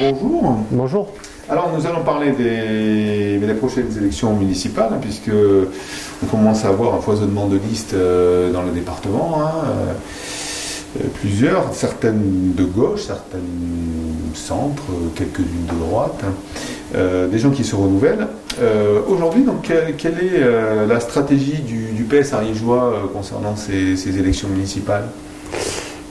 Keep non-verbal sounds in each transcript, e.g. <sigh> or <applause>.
bonjour. Bonjour. Alors nous allons parler des, des prochaines élections municipales, hein, puisque on commence à avoir un foisonnement de listes euh, dans le département. hein, euh, plusieurs, certaines de gauche, certaines centre, quelques-unes de droite, hein, euh, des gens qui se renouvellent. Euh, Aujourd'hui, donc, quelle, quelle est euh, la stratégie du, du PS ariégeois euh, concernant ces, ces élections municipales?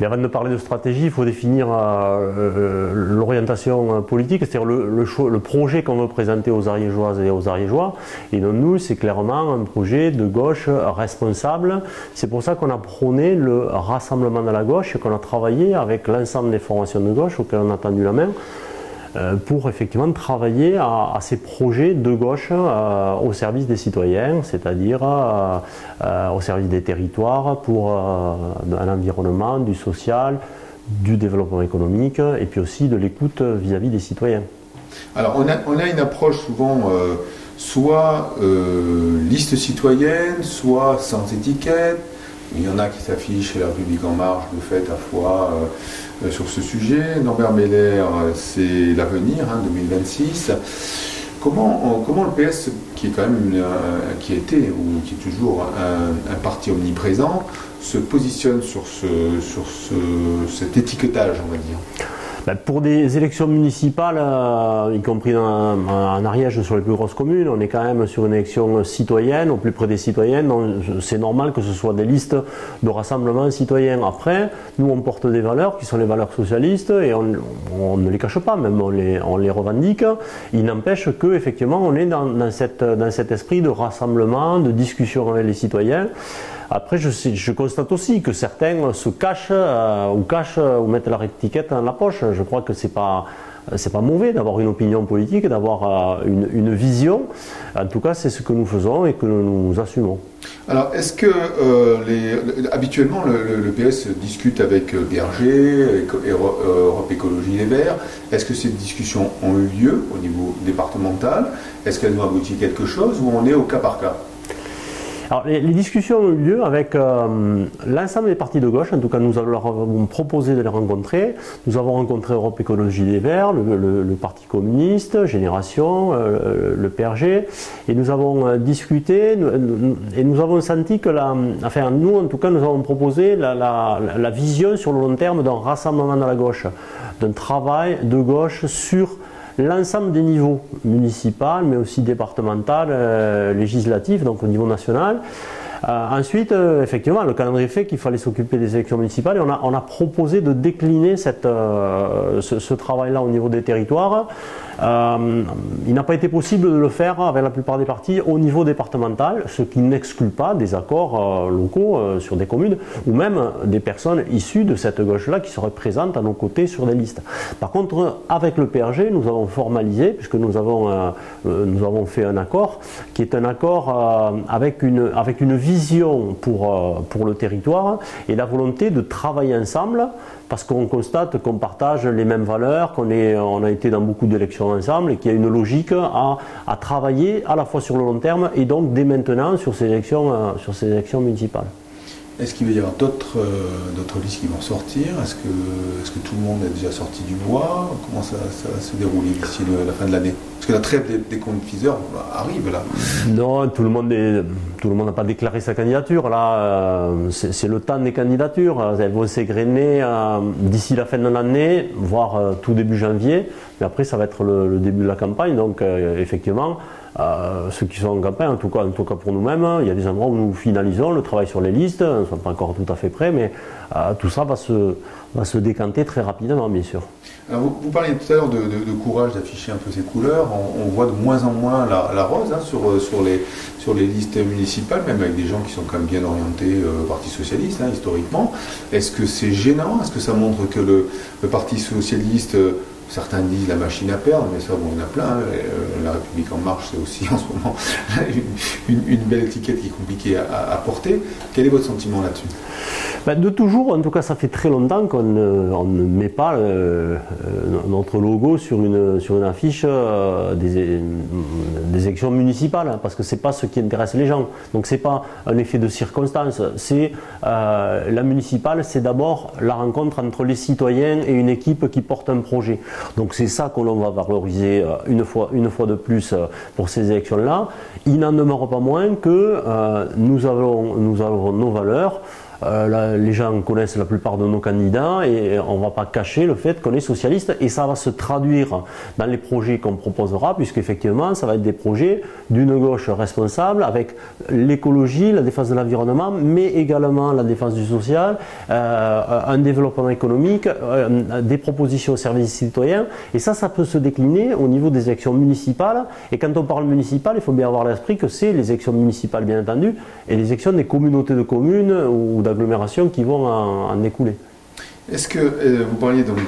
Mais avant de parler de stratégie, il faut définir euh, euh, l'orientation politique, c'est-à-dire le, projet qu'on veut présenter aux Ariégeoises et aux Ariégeois. Et donc nous, c'est clairement un projet de gauche responsable. C'est pour ça qu'on a prôné le rassemblement de la gauche et qu'on a travaillé avec l'ensemble des formations de gauche auxquelles on a tendu la main euh, pour effectivement travailler à, ces projets de gauche euh, au service des citoyens, c'est-à-dire euh, euh, au service des territoires pour euh, un environnement, du social, du développement économique et puis aussi de l'écoute vis-à-vis des citoyens. Alors, on a, une approche souvent euh, soit euh, liste citoyenne, soit sans étiquette. Il y en a qui s'affichent chez La République En Marche de fait à foi euh, euh, sur ce sujet. Norbert Meller, euh, c'est l'avenir, hein, 2026. Comment, on- comment le PS, qui est quand même qui était ou qui est toujours un, parti omniprésent, se positionne sur, ce, sur ce- cet étiquetage, on va dire? Ben, Pour des élections municipales, euh, y compris en Ariège sur les plus grosses communes, on est quand même sur une élection citoyenne, au plus près des citoyens, donc c'est normal que ce soit des listes de rassemblement citoyen. Après, nous on porte des valeurs qui sont les valeurs socialistes et on, ne les cache pas, même on les, revendique. Il n'empêche que effectivement on est dans, dans cet esprit de rassemblement, de discussion avec les citoyens. Après, je, constate aussi que certains se cachent euh, ou cachent euh, ou mettent leur étiquette dans la poche. Je crois que c'est pas c'est pas mauvais d'avoir une opinion politique, d'avoir euh, une, vision. En tout cas, c'est ce que nous faisons et que nous, nous assumons. Alors, est-ce que euh, habituellement le, PS discute avec euh, Berger, euh, Europe Écologie Les Verts? Est-ce que ces discussions ont eu lieu au niveau départemental? Est-ce qu'elles ont abouti quelque chose ou on est au cas par cas? Alors, les, discussions ont eu lieu avec euh, l'ensemble des partis de gauche. En tout cas, nous leur avons proposé de les rencontrer. Nous avons rencontré Europe Écologie Les Verts, le, Parti communiste, Génération, euh, le PRG, et nous avons euh, discuté et nous avons senti que la, enfin, nous, en tout cas, nous avons proposé la- la vision sur le long terme d'un rassemblement de la gauche, d'un travail de gauche sur l'ensemble des niveaux, municipal, mais aussi départemental, euh, législatif, donc au niveau national. Euh, ensuite, euh, effectivement, le calendrier fait qu'il fallait s'occuper des élections municipales et on a, on a proposé de décliner ce travail-là au niveau des territoires. Euh, il n'a pas été possible de le faire avec la plupart des partis au niveau départemental, ce qui n'exclut pas des accords euh, locaux euh, sur des communes ou même des personnes issues de cette gauche-là qui seraient présentes à nos côtés sur des listes. Par contre, avec le PRG, nous avons formalisé, puisque nous avons, nous avons fait un accord, qui est un accord avec, une, avec une vision pour, pour le territoire et la volonté de travailler ensemble parce qu'on constate qu'on partage les mêmes valeurs, qu'on on a été dans beaucoup d'élections ensemble et qu'il y a une logique à, à travailler à la fois sur le long terme et donc dès maintenant sur ces élections, euh, sur ces élections municipales. Est-ce qu'il va y avoir d'autres euh, listes qui vont sortir? Est-ce que, est que tout le monde est déjà sorti du bois? Comment ça, ça va se dérouler d'ici la fin de l'année? Parce que la trêve des, des confiseurs bah, arrive là. Non, tout le monde tout le monde n'a pas déclaré sa candidature. Là, euh, c'est le temps des candidatures. Elles vont s'égrener euh, d'ici la fin de l'année, voire euh, tout début janvier. Mais après, ça va être le, début de la campagne. Donc, effectivement, ceux qui sont en campagne, en tout cas, en tout cas pour nous-mêmes, hein, il y a des endroits où nous finalisons le travail sur les listes. Nous ne sommes pas encore tout à fait prêts, mais tout ça va se décanter très rapidement, bien sûr. Alors, vous, vous parliez tout à l'heure de, de- de courage d'afficher un peu ses couleurs. On, on voit de moins en moins la, la rose hein, sur, euh, sur, les, sur les listes municipales, même avec des gens qui sont quand même bien orientés euh, au Parti Socialiste, hein, historiquement. Est-ce que c'est gênant? Est-ce que ça montre que le, le Parti Socialiste, euh, certains disent la machine à perdre, mais ça, bon, il y en a plein. hein. Euh, la République En Marche, c'est aussi <laughs> en ce moment une, une- une belle étiquette qui est compliquée à, à- à porter. Quel est votre sentiment là-dessus? Ben, de toujours, en tout cas, ça fait très longtemps qu'on ne, on ne met pas euh, euh, notre logo sur une, sur une affiche euh, des, des élections municipales, hein, parce que c'est pas ce qui intéresse les gens. Donc c'est pas un effet de circonstance. C'est euh, la municipale, c'est d'abord la rencontre entre les citoyens et une équipe qui porte un projet. Donc c'est ça que l'on va valoriser une fois, une fois de plus pour ces élections-là. Il n'en demeure pas moins que nous, avons, nous avons nos valeurs. Euh, les gens connaissent la plupart de nos candidats et on ne va pas cacher le fait qu'on est socialiste et ça va se traduire dans les projets qu'on proposera puisqu'effectivement ça va être des projets d'une gauche responsable avec l'écologie, la défense de l'environnement mais également la défense du social, euh, un développement économique, euh, des propositions au service citoyens. Et ça ça peut se décliner au niveau des élections municipales. Et quand on parle municipal il faut bien avoir l'esprit que c'est les élections municipales bien entendu et les élections des communautés de communes ou d'agglomérations qui vont en, écouler. Est-ce que euh, vous parliez donc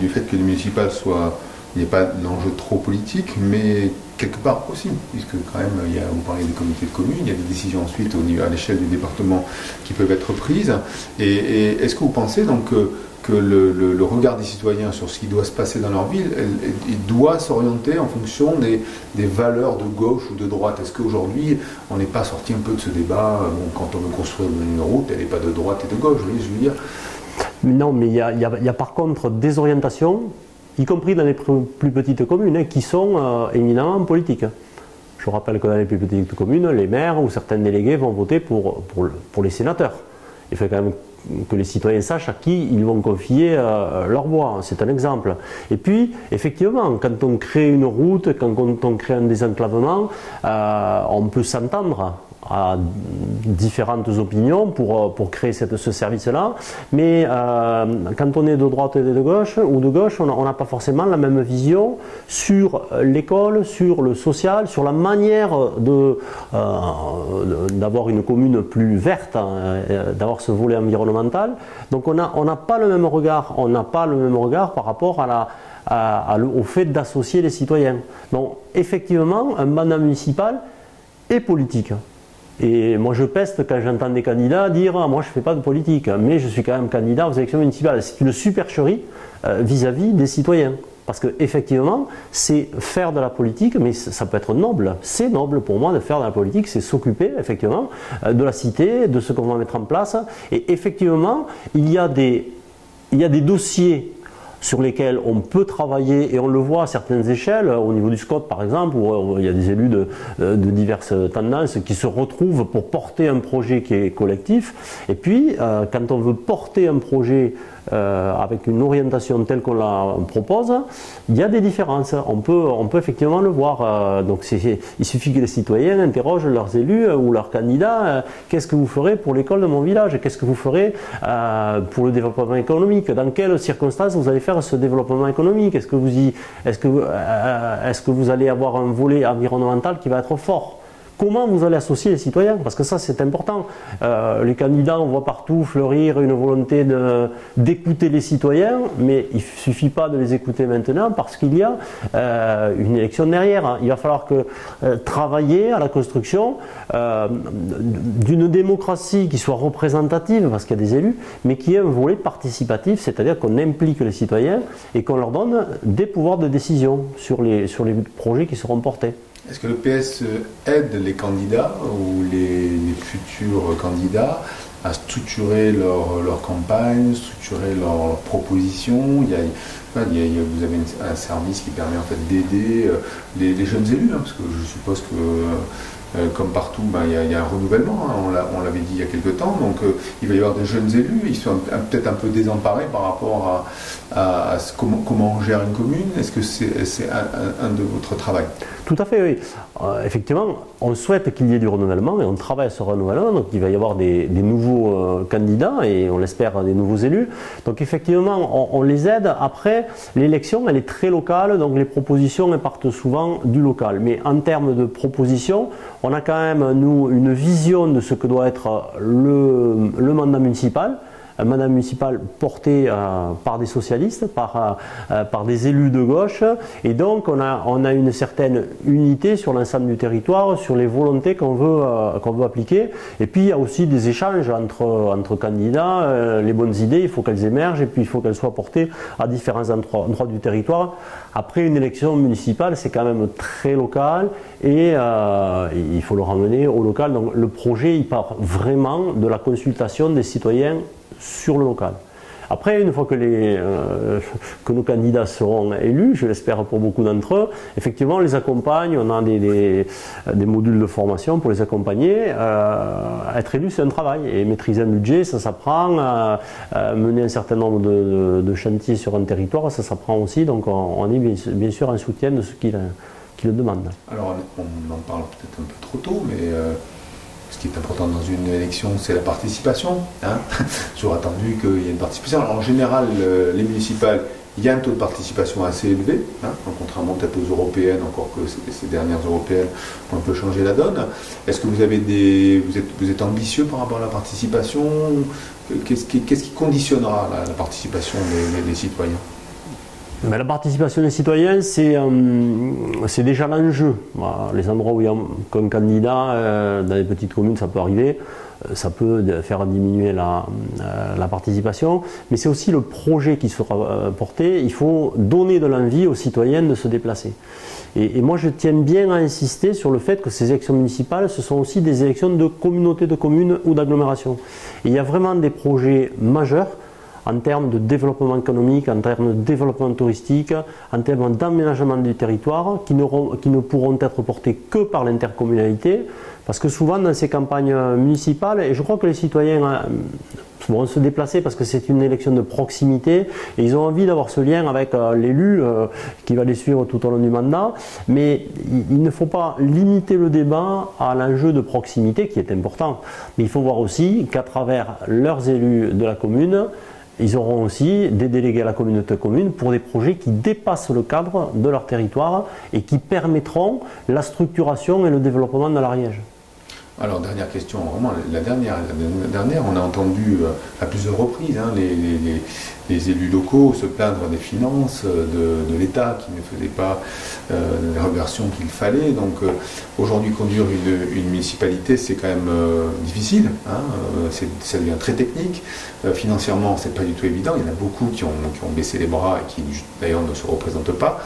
du fait que le municipal soit a pas d'enjeu trop politique, mais quelque part aussi, puisque quand même, vous parlez des comités de communes, il y a des décisions ensuite au niveau, à l'échelle du département qui peuvent être prises. Et, est-ce que vous pensez donc que, le, regard des citoyens sur ce qui doit se passer dans leur ville, il doit s'orienter en fonction des, valeurs de gauche ou de droite Est-ce qu'aujourd'hui, on n'est pas sorti un peu de ce débat Quand on veut construire une route, elle n'est pas de droite et de gauche, je veux dire? Non, mais il y, a, par contre des orientations y compris dans les plus petites communes, hein, qui sont euh, éminemment politiques. Je rappelle que dans les plus petites communes, les maires ou certains délégués vont voter pour, pour, les sénateurs. Il faut quand même que les citoyens sachent à qui ils vont confier euh, leur bois. C'est un exemple. Et puis, effectivement, quand on crée une route, quand on crée un désenclavement, euh, on peut s'entendre à différentes opinions pour, euh, pour créer cette, ce service-là. Mais quand on est de droite et de gauche, ou de gauche, on n'a pas forcément la même vision sur l'école, sur le social, sur la manière d'avoir une commune plus verte, hein, d'avoir ce volet environnemental. Donc on n'a on pas le même regard, on n'a pas le même regard par rapport au fait d'associer les citoyens. Donc effectivement, un mandat municipal est politique. Et moi, je peste quand j'entends des candidats dire ah, Moi, je ne fais pas de politique, mais je suis quand même candidat aux élections municipales. C'est une supercherie euh, vis-à-vis des citoyens. Parce qu'effectivement, c'est faire de la politique, mais ça peut être noble. C'est noble pour moi de faire de la politique, c'est s'occuper, effectivement, euh, de la cité, de ce qu'on va mettre en place. Et effectivement, il y a des, il y a des dossiers sur lesquels on peut travailler et on le voit à certaines échelles, au niveau du SCOT par exemple, où euh, il y a des élus de, euh, de diverses tendances qui se retrouvent pour porter un projet qui est collectif. Et puis, euh, quand on veut porter un projet euh, avec une orientation telle qu'on la propose, il y a des différences. On peut, on peut effectivement le voir. Euh, donc il suffit que les citoyens interrogent leurs élus euh, ou leurs candidats qu'est-ce que vous ferez pour l'école de mon village? Qu'est-ce que vous ferez pour le développement économique? Dans quelles circonstances vous allez faire ce développement économique? Est-ce que, vous est-ce, que, est-ce que vous allez avoir un volet environnemental qui va être fort? Comment vous allez associer les citoyens Parce que ça, c'est important. Euh, les candidats, on voit partout fleurir une volonté d'écouter les citoyens, mais il ne suffit pas de les écouter maintenant parce qu'il y a euh, une élection derrière. Il va falloir que, euh, travailler à la construction d'une démocratie qui soit représentative, parce qu'il y a des élus, mais qui ait un volet participatif, c'est-à-dire qu'on implique les citoyens et qu'on leur donne des pouvoirs de décision sur les, sur les projets qui seront portés. Est-ce que le PS aide les candidats ou les, futurs candidats à structurer leur, campagne, structurer leurs propositions Vous avez un service qui permet en fait d'aider euh, les, jeunes élus, hein, parce que je suppose que euh, comme partout, ben, il, y a, un renouvellement, hein, on l'avait dit il y a quelques temps, donc euh, il va y avoir des jeunes élus, ils sont peut-être un peu désemparés par rapport à, comment, comment, on gère une commune. Est-ce que c'est un, de votre travail? Tout à fait, oui. Euh, effectivement, on souhaite qu'il y ait du renouvellement et on travaille sur ce renouvellement, donc il va y avoir des, nouveaux candidats et on l'espère des nouveaux élus. Donc effectivement, on les aide. Après, l'élection, elle est très locale, donc les propositions partent souvent du local. Mais en termes de propositions, on a quand même, nous, une vision de ce que doit être le, mandat municipal un mandat municipal porté euh, par des socialistes, par, euh, euh, par des élus de gauche, et donc on a, on a une certaine unité sur l'ensemble du territoire, sur les volontés qu'on veut, veut appliquer. Et puis il y a aussi des échanges entre, entre candidats, les bonnes idées, il faut qu'elles émergent, et puis il faut qu'elles soient portées à différents endroits, du territoire. Après une élection municipale, c'est quand même très local, et euh, il faut le ramener au local. Donc le projet, il part vraiment de la consultation des citoyens sur le local. Après, une fois que, les, que nos candidats seront élus, je l'espère pour beaucoup d'entre eux, effectivement, on les accompagne, on a des, des, modules de formation pour les accompagner. être élu, c'est un travail. Et maîtriser un budget, ça s'apprend. mener un certain nombre de, chantiers sur un territoire, ça s'apprend aussi. Donc on, est bien, sûr un soutien de ceux qui le demandent. Alors on en parle peut-être un peu trop tôt, mais ce qui est important dans une élection, c'est la participation. Hein <laughs> attendu qu'il y ait une participation. en général, les municipales, il y a un taux de participation assez élevé, hein, contrairement peut-être aux européennes, encore que ces dernières européennes ont un peu changé la donne. Est-ce que vous avez des, vous êtes, vous êtes ambitieux par rapport à la participation? Qu'est-ce qui, qui, conditionnera la, participation des citoyens? La participation des citoyens, c'est euh, déjà l'enjeu. les endroits où il y a un candidat, euh, dans les petites communes, ça peut arriver, euh, ça peut faire diminuer la, participation, mais c'est aussi le projet qui sera porté. Il faut donner de l'envie aux citoyens de se déplacer. Et, et, moi, je tiens bien à insister sur le fait que ces élections municipales, ce sont aussi des élections de communautés de communes ou d'agglomération. Il y a vraiment des projets majeurs en termes de développement économique, en termes de développement touristique, en termes d'aménagement du territoire, qui ne, qui ne pourront être portés que par l'intercommunalité, parce que souvent dans ces campagnes municipales, et je crois que les citoyens euh, vont se déplacer parce que c'est une élection de proximité et ils ont envie d'avoir ce lien avec euh, l'élu euh, qui va les suivre tout au long du mandat. Mais il, ne faut pas limiter le débat à l'enjeu de proximité qui est important. Mais il faut voir aussi qu'à travers leurs élus de la commune, ils auront aussi des délégués à la communauté commune pour des projets qui dépassent le cadre de leur territoire et qui permettront la structuration et le développement de l'Ariège. Alors, dernière question, vraiment la dernière, la dernière on a entendu euh, à plusieurs reprises hein, les, élus locaux se plaindre des finances, euh, de, l'État qui ne faisait pas euh, les reversions qu'il fallait. Donc, aujourd'hui, conduire une, municipalité, c'est quand même difficile, hein, ça devient très technique. financièrement, c'est pas du tout évident. Il y en a beaucoup qui ont, qui ont baissé les bras et qui, d'ailleurs, ne se représentent pas.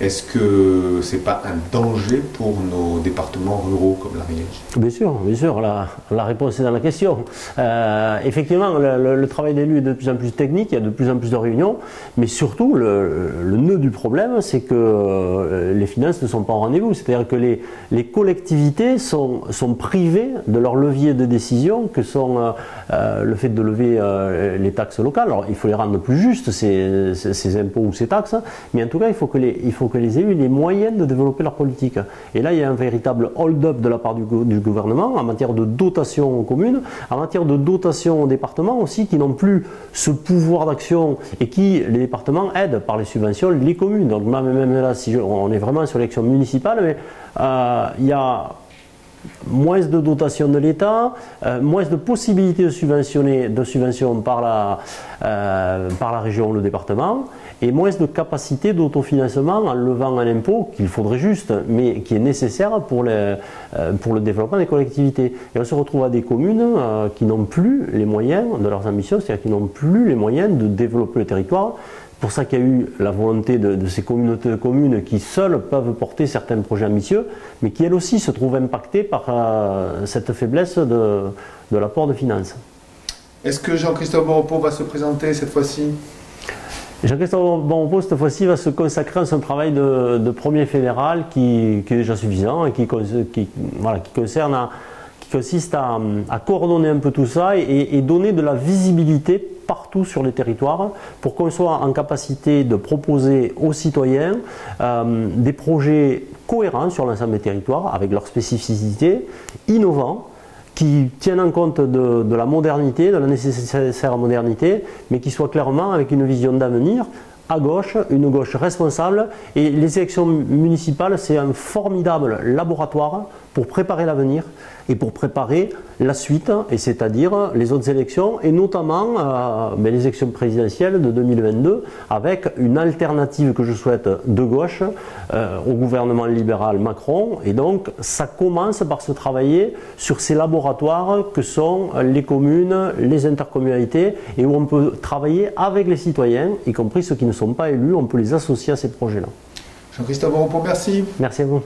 Est-ce que ce n'est pas un danger pour nos départements ruraux comme l'Ariège Bien sûr, bien sûr. La, réponse est dans la question. Euh, effectivement, le, travail d'élu est de plus en plus technique, il y a de plus en plus de réunions, mais surtout, le, nœud du problème, c'est que euh, les finances ne sont pas en rendez-vous. C'est-à-dire que les, collectivités sont, privées de leur levier de décision, que sont euh, le fait de lever les taxes locales. Alors, il faut les rendre plus justes, ces, impôts ou ces taxes, mais en tout cas, il faut que les, que les élus aient les moyens de développer leur politique. Et là, il y a un véritable hold-up de la part du, gouvernement en matière de dotation aux communes, en matière de dotation aux départements aussi, qui n'ont plus ce pouvoir d'action et qui, les départements, aident par les subventions les communes. Donc même là, si on est vraiment sur l'élection municipale, mais euh, il y a moins de dotation de l'État, euh, moins de possibilités de subventionner de subventions par la, euh, par la région ou le département, et moins de capacité d'autofinancement en levant un impôt qu'il faudrait juste, mais qui est nécessaire pour, euh, pour le développement des collectivités. Et on se retrouve à des communes qui n'ont plus les moyens de leurs ambitions, c'est-à-dire qui n'ont plus les moyens de développer le territoire pour ça qu'il y a eu la volonté de, ces communautés de communes qui seules peuvent porter certains projets ambitieux, mais qui elles aussi se trouvent impactées par euh, cette faiblesse de, l'apport de finances. Est-ce que Jean-Christophe Bonrepos va se présenter cette fois-ci? Jean-Christophe Bonrepos, cette fois-ci, va se consacrer à son travail de, premier fédéral qui, est déjà suffisant et qui, voilà, qui concerne consiste à, coordonner un peu tout ça et donner de la visibilité partout sur les territoires pour qu'on soit en capacité de proposer aux citoyens euh, des projets cohérents sur l'ensemble des territoires avec leurs spécificités, innovants, qui tiennent en compte de, la modernité, de la nécessaire modernité, mais qui soient clairement avec une vision d'avenir à gauche, une gauche responsable. Et les élections municipales, c'est un formidable laboratoire pour préparer l'avenir et pour préparer la suite, et c'est-à-dire les autres élections, et notamment euh, ben, les élections présidentielles de 2022, avec une alternative que je souhaite de gauche euh, au gouvernement libéral Macron. Et donc, ça commence par se travailler sur ces laboratoires que sont les communes, les intercommunalités, et où on peut travailler avec les citoyens, y compris ceux qui ne sont pas élus, on peut les associer à ces projets-là. Jean-Christophe merci. Merci à vous.